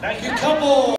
Thank you, couple.